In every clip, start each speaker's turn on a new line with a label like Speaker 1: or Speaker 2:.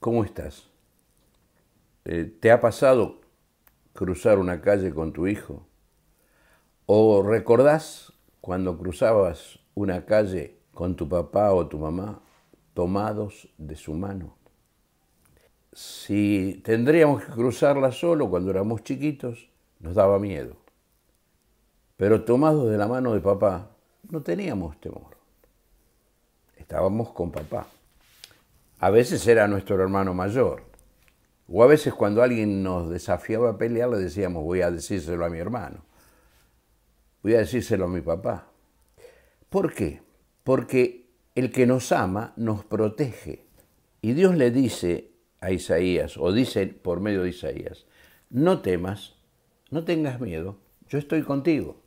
Speaker 1: ¿Cómo estás? Eh, ¿Te ha pasado cruzar una calle con tu hijo? ¿O recordás cuando cruzabas una calle con tu papá o tu mamá tomados de su mano? Si tendríamos que cruzarla solo cuando éramos chiquitos, nos daba miedo. Pero tomados de la mano de papá, no teníamos temor. Estábamos con papá. A veces era nuestro hermano mayor. O a veces cuando alguien nos desafiaba a pelear le decíamos, voy a decírselo a mi hermano. Voy a decírselo a mi papá. ¿Por qué? Porque el que nos ama nos protege. Y Dios le dice a Isaías, o dice por medio de Isaías, no temas, no tengas miedo, yo estoy contigo,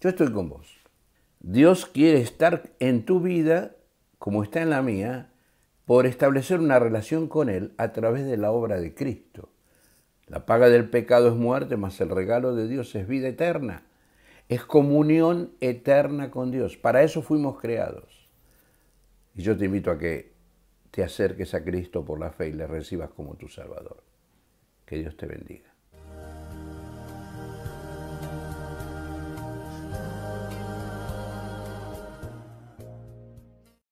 Speaker 1: yo estoy con vos. Dios quiere estar en tu vida como está en la mía por establecer una relación con Él a través de la obra de Cristo. La paga del pecado es muerte, mas el regalo de Dios es vida eterna. Es comunión eterna con Dios. Para eso fuimos creados. Y yo te invito a que te acerques a Cristo por la fe y le recibas como tu Salvador. Que Dios te bendiga.